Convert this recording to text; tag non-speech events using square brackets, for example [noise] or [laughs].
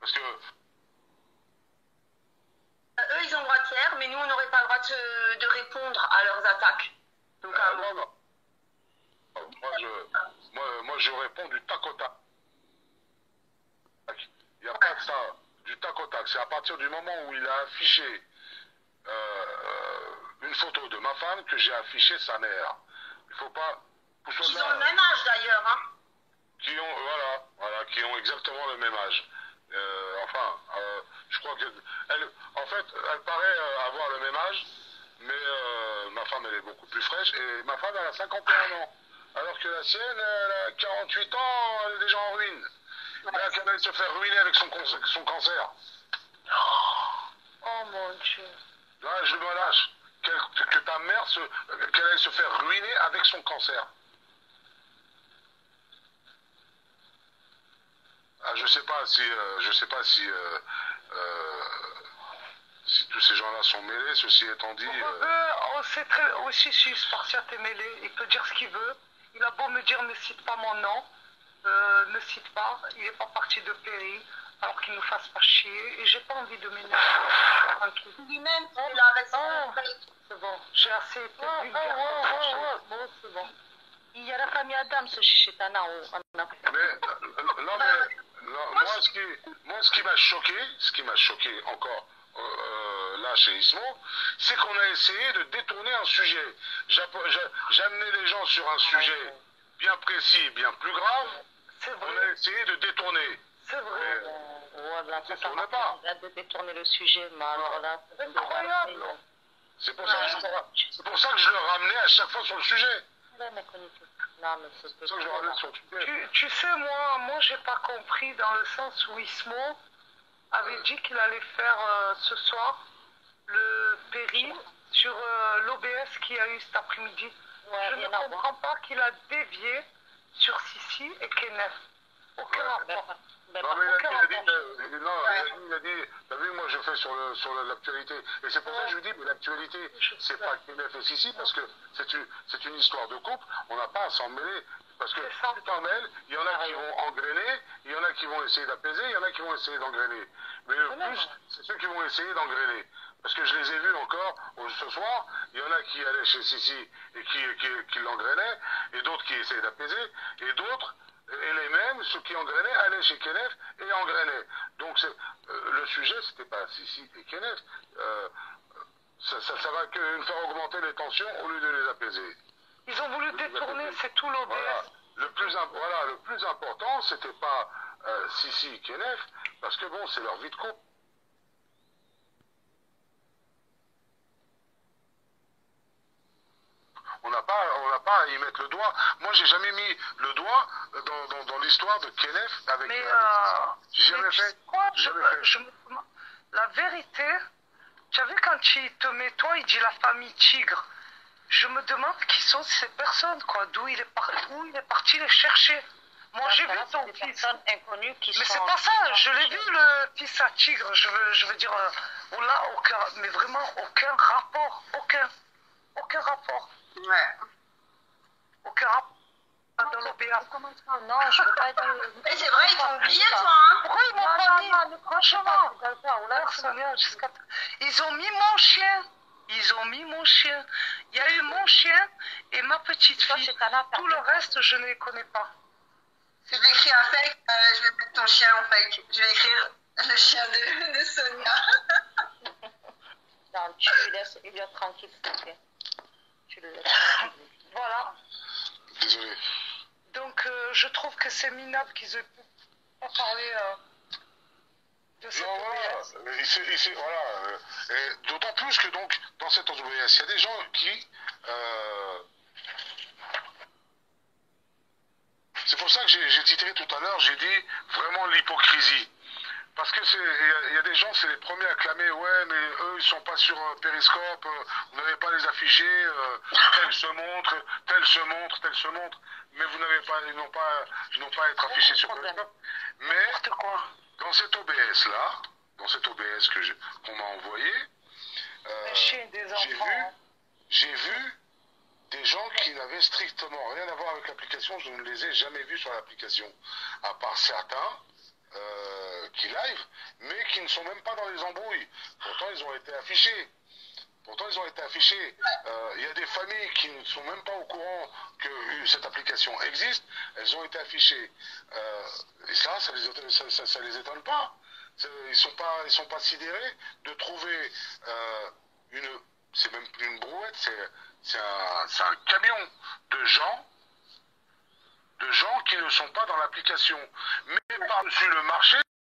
Parce que Euh, eux, ils ont le droit de faire, mais nous, on n'aurait pas le droit de, de répondre à leurs attaques. Donc, Euh, non, non. Moi, je, moi, moi, je réponds du tac au tac. Il n'y a pas de ça, du tac au tac. C'est à partir du moment où il a affiché euh, une photo de ma femme que j'ai affiché sa mère. Il faut pas. cela, ont le même âge, d'ailleurs. Hein. qui ont, voilà, voilà, qui ont exactement le même âge. Euh, enfin, euh, je crois que, elle, en fait, elle paraît euh, avoir le même âge, mais ma femme, elle est beaucoup plus fraîche, et ma femme, elle a 51 ans. Alors que la sienne, elle a 48 ans, elle est déjà en ruine. Là, qu'elle aille se faire ruiner avec son, cancer. Oh mon Dieu. Là, je me lâche. Qu'elle- que ta mère, se, qu'elle aille se faire ruiner avec son cancer. Ah, je sais pas si, euh, je sais pas si, euh, euh, si tous ces gens-là sont mêlés. Ceci étant dit, euh, Rebeu, on sait très aussi si Spartiate est mêlé, il peut dire ce qu'il veut. Il a beau me dire ne cite pas mon nom, euh, ne cite pas, il n'est pas parti de Péry, alors qu'il nous fasse pas chier, et j'ai pas envie de m'énerver. Tranquille. Lui-même, c'est la raison. C'est bon, j'ai assez été vulgaire. Bon, c'est bon. Il y a la famille Adam, ce en Afrique. mais euh, non, mais non, moi, ce qui, moi, ce qui m'a choqué, ce qui m'a choqué encore. euh, euh, là chez Ismo, c'est qu'on a essayé de détourner un sujet. J'amenais les gens sur un sujet bien précis, bien plus grave. On a essayé de détourner. c'est vrai. Voilà, ça, ça pas. de détourner le sujet, mais alors là, C'est incroyable. C'est pour, ça que je- pour ça que je le ramenais à chaque fois sur le sujet. Non, mais ça. Tu, tu sais, moi, moi, j'ai pas compris dans le sens où Ismo avait dit qu'il allait faire euh, ce soir le péril sur euh, l'OBS qu'il y a eu cet après-midi. Ouais, Je ne comprends pas qu'il a dévié sur Sissi et Kenneth. Aucun Ouais. rapport. Ben, Non, mais il a dit, il a dit, euh, non, il a dit, il a dit, t'as vu, moi je fais sur le- sur l'actualité. Et c'est pour ça que je vous dis, mais l'actualité, c'est pas Kenneth et Sissi, parce que c'est une, c'est une histoire de couple, on n'a pas à s'en mêler. Parce que tu t'en mêles, il y en a qui vont engrainer, il y en a qui vont essayer d'apaiser, il y en a qui vont essayer d'engrainer. Mais le plus, c'est ceux qui vont essayer d'engrainer. Parce que je les ai vus encore ce soir, il y en a qui allaient chez Sissi et qui, qui, qui l'engrainaient, et d'autres qui essayaient d'apaiser, et d'autres, et les mêmes, ceux qui engrainaient, allaient chez Kenneth et engrainaient. Donc euh, le sujet, c'était pas Sissi et Kenneth. Euh, ça, ça, ça va que faire augmenter les tensions au lieu de les apaiser. Ils ont voulu détourner, c'est tout l'OBS. Voilà. Le plus, voilà, le plus important, c'était pas euh, Sissi et Kenneth, parce que bon, c'est leur vie de couple. On n'a pas, n'a à y mettre le doigt. Moi, j'ai jamais mis le doigt dans, dans, dans l'histoire de Kenneth avec. Mais, euh. J'ai jamais fait. je, Jamais fait. je me demande- la vérité, tu as vu quand il te met, toi, il dit la famille Tigre. Je me demande qui sont ces personnes, quoi, d'où il, est par- où il est parti les chercher. Moi, j'ai vu ton des fils. personnes inconnues qui Mais c'est pas ça, je l'ai vu le fils à Tigre, je veux, je veux dire, euh, on l'a aucun, mais vraiment aucun rapport, aucun, aucun rapport, Ouais. Comment Non, je veux pas être dans le... Mais c'est vrai, ils t'ont oublié, toi, hein. Pourquoi ils m'ont pas mis non, Franchement, Ils ont mis mon chien. Ils ont mis mon chien. Il y a eu mon chien et ma petite fille. Tout le reste, je ne les connais pas. Je vais écrire un fake, euh, je vais mettre ton chien en fake. Je vais écrire le chien de, de Sonia. [laughs] Non, tu le laisses, il est tranquille, s'il te plaît. Tu le laisses tranquille. Voilà. Désolé. Je trouve que c'est minable qu'ils aient pas parlé euh, de cette Non, voilà, voilà, euh, d'autant plus que donc dans cette OBS, il y a des gens qui. euh, c'est pour ça que j'ai titré tout à l'heure, j'ai dit vraiment l'hypocrisie. Parce que c'est, il y a- il y, a des gens, c'est les premiers à clamer, ouais, mais eux, ils sont pas sur euh, Periscope, euh, vous n'avez pas les afficher, euh, tel se montre, tel se montre, tel se montre, mais vous n'avez pas, ils n'ont pas, ils n'ont pas à être affichés sur problème. Periscope. Mais quoi. dans cet OBS là, dans cet OBS que qu'on m'a envoyé, euh, j'ai vu, j'ai vu des gens qui n'avaient strictement rien à voir avec l'application. Je ne les ai jamais vus sur l'application, à part certains euh, qui live, mais qui ne sont même pas dans les embrouilles. Pourtant, ils ont été affichés. Pourtant, ils ont été affichés. Euh, Il y a des familles qui ne sont même pas au courant que euh, cette application existe. Elles ont été affichées. Et ça, ça les, étonne- ça, les étonne pas. Ils sont pas, ils sont pas sidérés de trouver une, c'est même plus une brouette, c'est, un, c'est un camion de gens, de gens qui ne sont pas dans l'application. Mais par-dessus le marché,